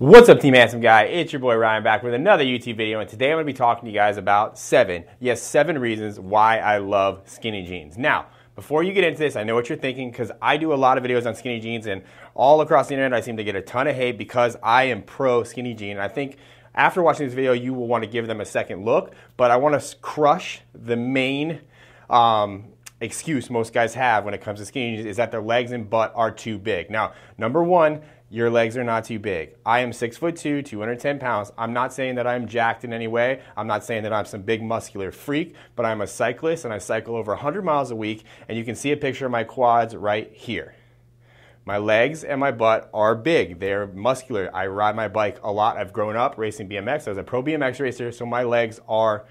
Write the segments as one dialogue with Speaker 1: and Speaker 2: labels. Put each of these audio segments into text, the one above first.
Speaker 1: What's up, Team Handsome Guy? It's your boy Ryan back with another YouTube video, and today I'm going to be talking to you guys about seven, yes, seven reasons why I love skinny jeans. Now, before you get into this, I know what you're thinking because I do a lot of videos on skinny jeans, and all across the internet, I seem to get a ton of hate because I am pro skinny jean. And I think after watching this video, you will want to give them a second look, but I want to crush the main um, excuse most guys have when it comes to skinny jeans is that their legs and butt are too big. Now, number one, your legs are not too big. I am six foot two, 210 pounds. I'm not saying that I'm jacked in any way. I'm not saying that I'm some big muscular freak, but I'm a cyclist and I cycle over 100 miles a week. And you can see a picture of my quads right here. My legs and my butt are big. They're muscular. I ride my bike a lot. I've grown up racing BMX. I was a pro BMX racer, so my legs are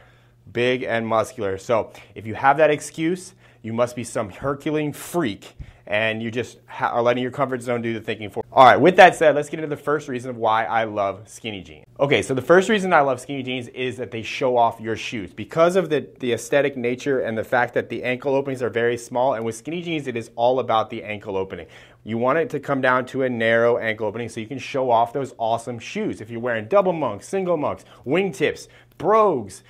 Speaker 1: big and muscular. So if you have that excuse, you must be some Herculean freak and you just are letting your comfort zone do the thinking for. All right, with that said, let's get into the first reason of why I love skinny jeans. Okay, so the first reason I love skinny jeans is that they show off your shoes because of the, the aesthetic nature and the fact that the ankle openings are very small. And with skinny jeans, it is all about the ankle opening. You want it to come down to a narrow ankle opening so you can show off those awesome shoes. If you're wearing double monks, single monks, wingtips, brogues,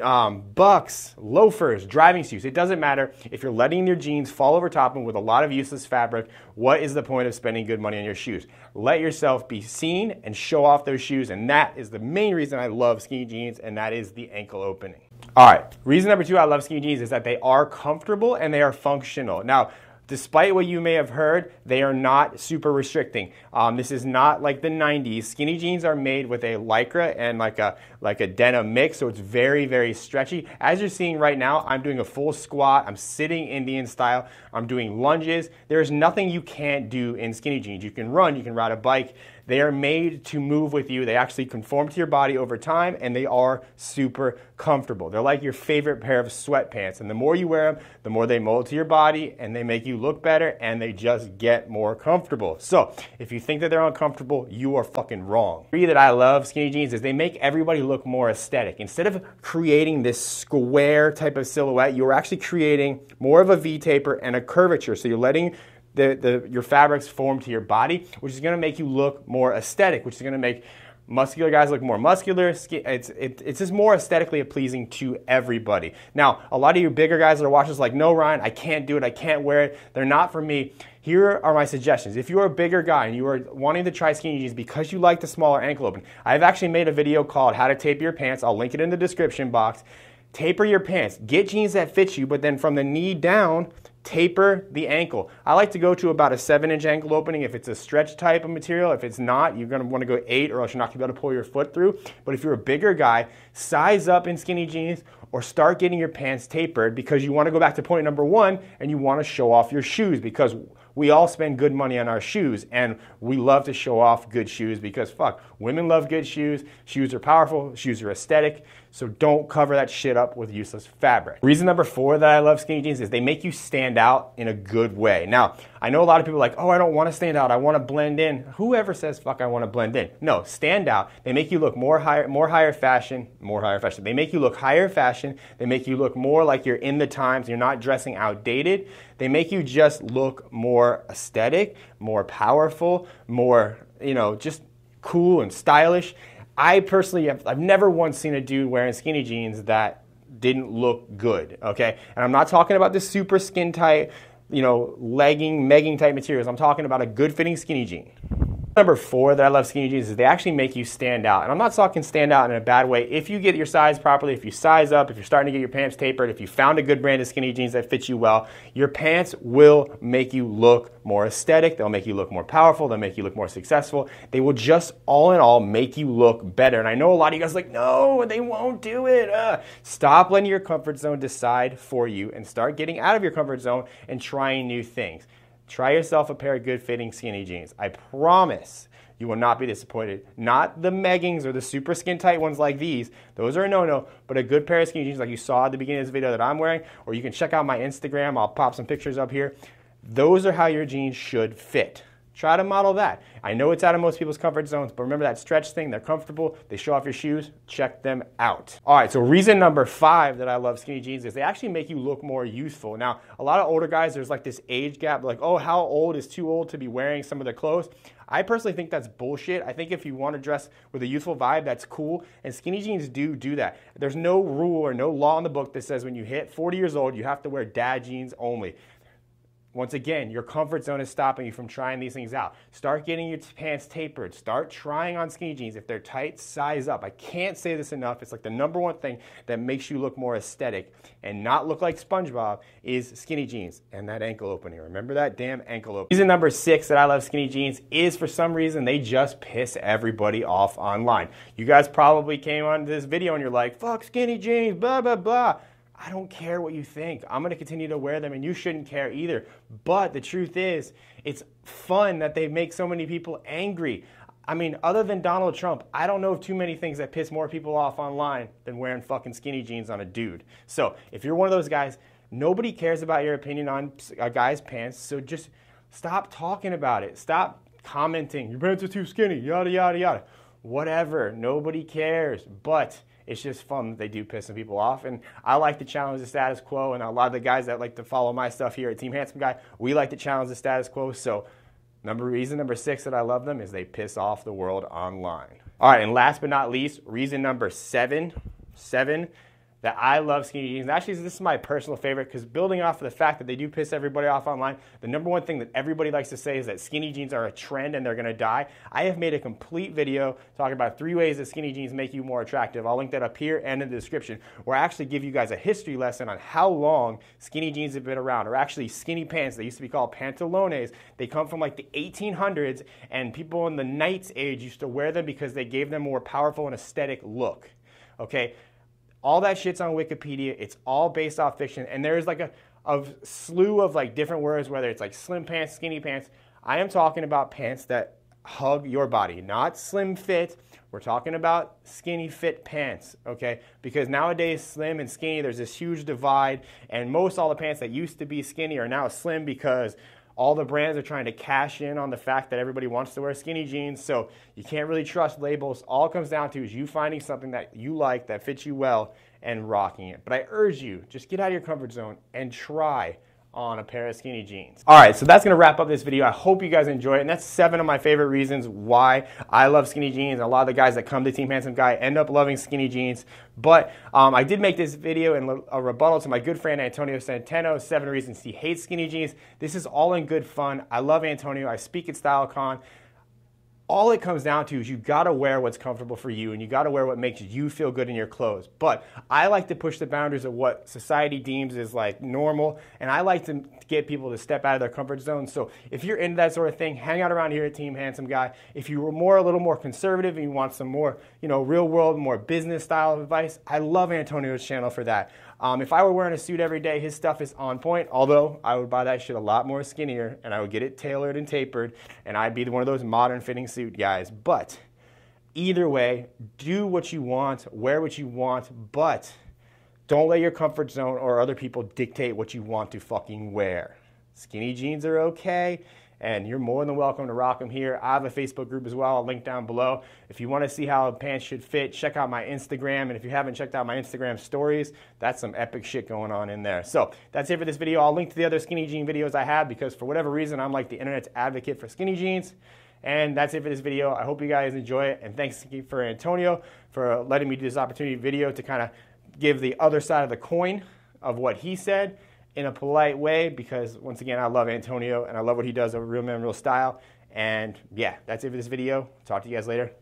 Speaker 1: um, bucks, loafers, driving shoes. It doesn't matter if you're letting your jeans fall over top them with a lot of useless fabric. What is the point of spending good money on your shoes? Let yourself be seen and show off those shoes, and that is the main reason I love skinny jeans, and that is the ankle opening. All right, reason number two I love skinny jeans is that they are comfortable and they are functional. Now, despite what you may have heard, they are not super restricting. Um, this is not like the 90s. Skinny jeans are made with a lycra and like a like a denim mix, so it's very very stretchy. As you're seeing right now, I'm doing a full squat. I'm sitting Indian style. I'm doing lunges. There's nothing you can't do in skinny jeans. You can run, you can ride a bike. They are made to move with you. They actually conform to your body over time and they are super comfortable. They're like your favorite pair of sweatpants. And the more you wear them, the more they mold to your body and they make you look better and they just get more comfortable. So if you think that they're uncomfortable, you are fucking wrong. Three that I love skinny jeans is they make everybody look more aesthetic. Instead of creating this square type of silhouette, you're actually creating more of a V taper and a curvature. So you're letting the, the, your fabrics form to your body, which is going to make you look more aesthetic, which is going to make muscular guys look more muscular. It's, it, it's just more aesthetically pleasing to everybody. Now, a lot of you bigger guys that are watching this like, no, Ryan, I can't do it. I can't wear it. They're not for me. Here are my suggestions. If you're a bigger guy and you are wanting to try skinny jeans because you like the smaller ankle open, I've actually made a video called How to Tape Your Pants. I'll link it in the description box. Taper your pants. Get jeans that fit you, but then from the knee down, taper the ankle. I like to go to about a seven inch ankle opening if it's a stretch type of material. If it's not, you're gonna wanna go eight or else you're not gonna be able to pull your foot through. But if you're a bigger guy, size up in skinny jeans or start getting your pants tapered because you wanna go back to point number one and you wanna show off your shoes because we all spend good money on our shoes and we love to show off good shoes because fuck, women love good shoes. Shoes are powerful, shoes are aesthetic. So don't cover that shit up with useless fabric. Reason number four that I love skinny jeans is they make you stand out in a good way. Now, I know a lot of people like, oh, I don't want to stand out. I want to blend in. Whoever says, fuck, I want to blend in. No, stand out. They make you look more higher, more higher fashion, more higher fashion. They make you look higher fashion. They make you look more like you're in the times. You're not dressing outdated. They make you just look more aesthetic, more powerful, more, you know, just cool and stylish. I personally have I've never once seen a dude wearing skinny jeans that didn't look good, okay? And I'm not talking about the super skin tight, you know, legging, megging type materials. I'm talking about a good fitting skinny jean. Number four that I love skinny jeans is they actually make you stand out. And I'm not talking stand out in a bad way. If you get your size properly, if you size up, if you're starting to get your pants tapered, if you found a good brand of skinny jeans that fits you well, your pants will make you look more aesthetic. They'll make you look more powerful. They'll make you look more successful. They will just all in all make you look better. And I know a lot of you guys like, no, they won't do it. Uh, stop letting your comfort zone decide for you and start getting out of your comfort zone and trying new things. Try yourself a pair of good fitting skinny jeans. I promise you will not be disappointed. Not the meggings or the super skin tight ones like these. Those are a no-no, but a good pair of skinny jeans like you saw at the beginning of this video that I'm wearing, or you can check out my Instagram. I'll pop some pictures up here. Those are how your jeans should fit. Try to model that. I know it's out of most people's comfort zones, but remember that stretch thing, they're comfortable, they show off your shoes, check them out. All right, so reason number five that I love skinny jeans is they actually make you look more youthful. Now, a lot of older guys, there's like this age gap, like, oh, how old is too old to be wearing some of the clothes? I personally think that's bullshit. I think if you want to dress with a youthful vibe, that's cool. And skinny jeans do do that. There's no rule or no law in the book that says when you hit 40 years old, you have to wear dad jeans only. Once again, your comfort zone is stopping you from trying these things out. Start getting your pants tapered. Start trying on skinny jeans. If they're tight, size up. I can't say this enough. It's like the number one thing that makes you look more aesthetic and not look like SpongeBob is skinny jeans and that ankle opening. Remember that damn ankle opening. Reason number six that I love skinny jeans is for some reason they just piss everybody off online. You guys probably came on this video and you're like, fuck skinny jeans, blah, blah, blah. I don't care what you think. I'm going to continue to wear them and you shouldn't care either. But the truth is, it's fun that they make so many people angry. I mean, other than Donald Trump, I don't know of too many things that piss more people off online than wearing fucking skinny jeans on a dude. So if you're one of those guys, nobody cares about your opinion on a guy's pants. So just stop talking about it. Stop commenting. Your pants are too skinny, yada, yada, yada. Whatever. Nobody cares. But it's just fun that they do piss some people off. And I like to challenge the status quo. And a lot of the guys that like to follow my stuff here at Team Handsome Guy, we like to challenge the status quo. So number reason number six that I love them is they piss off the world online. All right, and last but not least, reason number seven, seven that I love skinny jeans. Actually, this is my personal favorite because building off of the fact that they do piss everybody off online, the number one thing that everybody likes to say is that skinny jeans are a trend and they're to die. I have made a complete video talking about three ways that skinny jeans make you more attractive. I'll link that up here and in the description, where I actually give you guys a history lesson on how long skinny jeans have been around, or actually skinny pants. They used to be called pantalones. They come from like the 1800s, and people in the Knights age used to wear them because they gave them a more powerful and aesthetic look. Okay, all that shit's on Wikipedia. It's all based off fiction. And there's like a, a slew of like different words, whether it's like slim pants, skinny pants. I am talking about pants that hug your body, not slim fit. We're talking about skinny fit pants, okay? Because nowadays, slim and skinny, there's this huge divide, and most all the pants that used to be skinny are now slim because all the brands are trying to cash in on the fact that everybody wants to wear skinny jeans, so you can't really trust labels. All comes down to is you finding something that you like, that fits you well, and rocking it. But I urge you, just get out of your comfort zone and try on a pair of skinny jeans. All right, so that's gonna wrap up this video. I hope you guys enjoy it. And that's seven of my favorite reasons why I love skinny jeans. A lot of the guys that come to Team Handsome Guy end up loving skinny jeans. But um, I did make this video in a rebuttal to my good friend Antonio Centeno, seven reasons he hates skinny jeans. This is all in good fun. I love Antonio. I speak at StyleCon all it comes down to is you gotta wear what's comfortable for you and you gotta wear what makes you feel good in your clothes. But I like to push the boundaries of what society deems is like normal and I like to get people to step out of their comfort zone. So if you're into that sort of thing, hang out around here at Team Handsome Guy. If you were more a little more conservative and you want some more, you know, real world, more business style advice, I love Antonio's channel for that. Um, if I were wearing a suit every day, his stuff is on point, although I would buy that shit a lot more skinnier and I would get it tailored and tapered and I'd be the one of those modern fitting suit guys. But either way, do what you want, wear what you want, but don't let your comfort zone or other people dictate what you want to fucking wear. Skinny jeans are okay and you're more than welcome to rock them here. I have a Facebook group as well. I'll link down below. If you want to see how pants should fit, check out my Instagram. And if you haven't checked out my Instagram stories, that's some epic shit going on in there. So that's it for this video. I'll link to the other skinny jean videos I have because for whatever reason, I'm like the internet's advocate for skinny jeans. And that's it for this video. I hope you guys enjoy it. And thanks for Antonio for letting me do this opportunity video to kind of give the other side of the coin of what he said in a polite way because once again, I love Antonio and I love what he does of Real Men Real Style. And yeah, that's it for this video. Talk to you guys later.